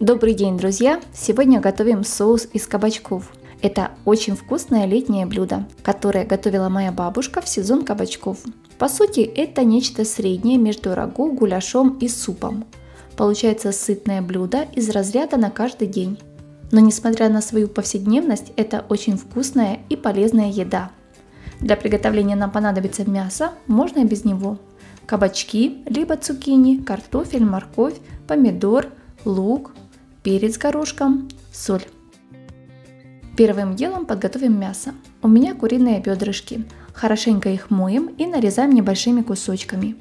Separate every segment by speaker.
Speaker 1: Добрый день, друзья! Сегодня готовим соус из кабачков. Это очень вкусное летнее блюдо, которое готовила моя бабушка в сезон кабачков. По сути, это нечто среднее между рагу, гуляшом и супом. Получается сытное блюдо из разряда на каждый день. Но несмотря на свою повседневность, это очень вкусная и полезная еда. Для приготовления нам понадобится мясо, можно и без него кабачки, либо цукини, картофель, морковь, помидор, лук, перец горошком, соль. Первым делом подготовим мясо. У меня куриные бедрышки. Хорошенько их моем и нарезаем небольшими кусочками.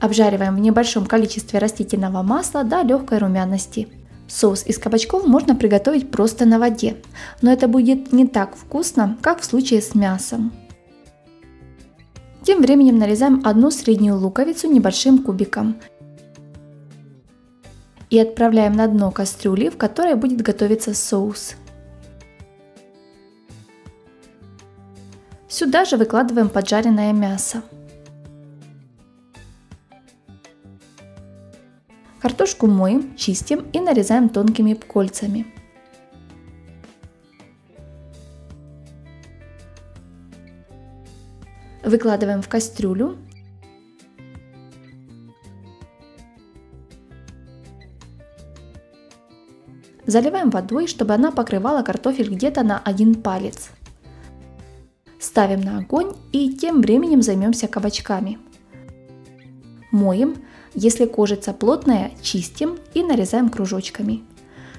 Speaker 1: Обжариваем в небольшом количестве растительного масла до легкой румяности. Соус из кабачков можно приготовить просто на воде, но это будет не так вкусно, как в случае с мясом. Тем временем нарезаем одну среднюю луковицу небольшим кубиком и отправляем на дно кастрюли, в которой будет готовиться соус. Сюда же выкладываем поджаренное мясо. Картошку моем, чистим и нарезаем тонкими кольцами. Выкладываем в кастрюлю. Заливаем водой, чтобы она покрывала картофель где-то на один палец. Ставим на огонь и тем временем займемся кабачками. Моем, если кожица плотная, чистим и нарезаем кружочками.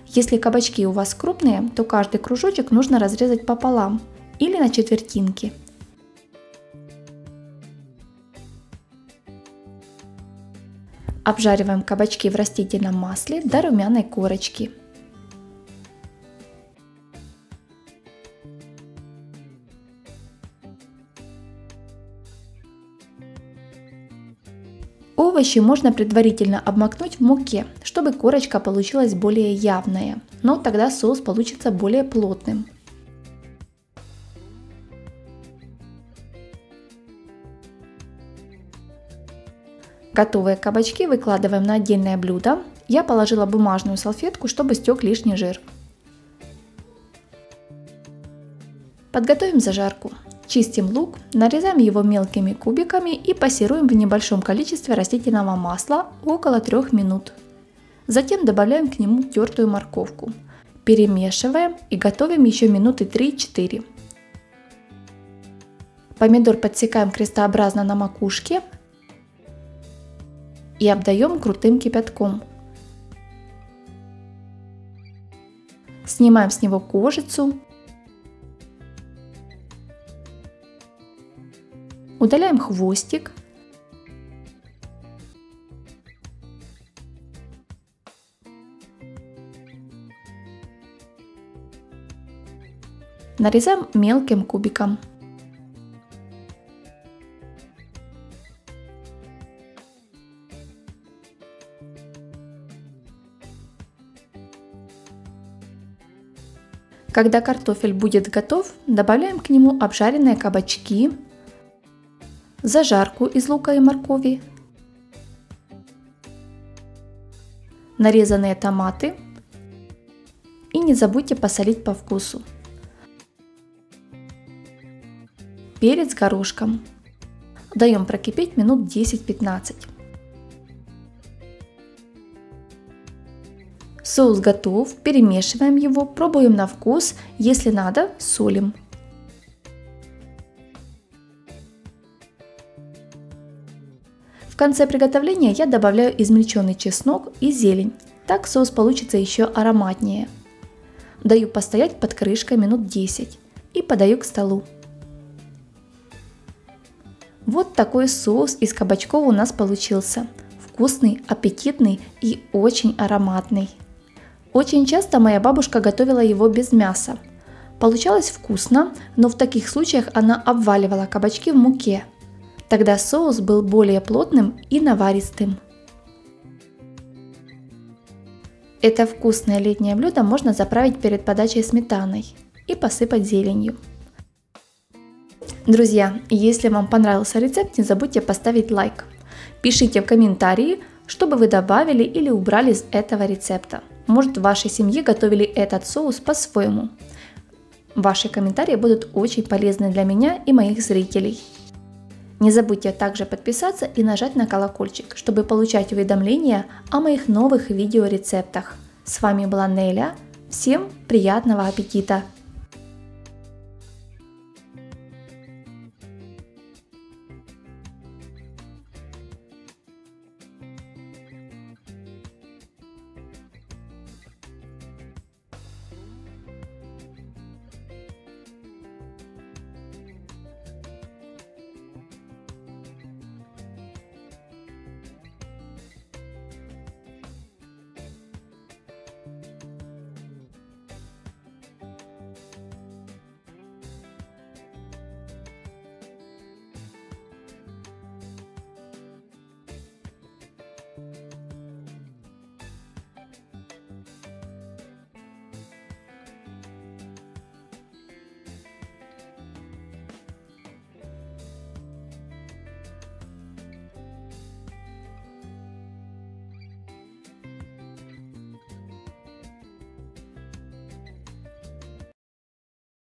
Speaker 1: Если кабачки у вас крупные, то каждый кружочек нужно разрезать пополам или на четвертинки – Обжариваем кабачки в растительном масле до румяной корочки. Овощи можно предварительно обмакнуть в муке, чтобы корочка получилась более явная, но тогда соус получится более плотным. Готовые кабачки выкладываем на отдельное блюдо. Я положила бумажную салфетку, чтобы стек лишний жир. Подготовим зажарку. Чистим лук, нарезаем его мелкими кубиками и пассируем в небольшом количестве растительного масла около 3 минут. Затем добавляем к нему тертую морковку. Перемешиваем и готовим еще минуты 3-4. Помидор подсекаем крестообразно на макушке, и обдаем крутым кипятком. Снимаем с него кожицу. Удаляем хвостик. Нарезаем мелким кубиком. Когда картофель будет готов, добавляем к нему обжаренные кабачки, зажарку из лука и моркови, нарезанные томаты и не забудьте посолить по вкусу. Перец горошком. Даем прокипеть минут 10-15. Соус готов, перемешиваем его, пробуем на вкус, если надо, солим. В конце приготовления я добавляю измельченный чеснок и зелень, так соус получится еще ароматнее. Даю постоять под крышкой минут 10 и подаю к столу. Вот такой соус из кабачков у нас получился. Вкусный, аппетитный и очень ароматный. Очень часто моя бабушка готовила его без мяса. Получалось вкусно, но в таких случаях она обваливала кабачки в муке. Тогда соус был более плотным и наваристым. Это вкусное летнее блюдо можно заправить перед подачей сметаной и посыпать зеленью. Друзья, если вам понравился рецепт, не забудьте поставить лайк. Пишите в комментарии, что бы вы добавили или убрали из этого рецепта. Может в вашей семье готовили этот соус по-своему. Ваши комментарии будут очень полезны для меня и моих зрителей. Не забудьте также подписаться и нажать на колокольчик, чтобы получать уведомления о моих новых видеорецептах. С вами была Неля. Всем приятного аппетита!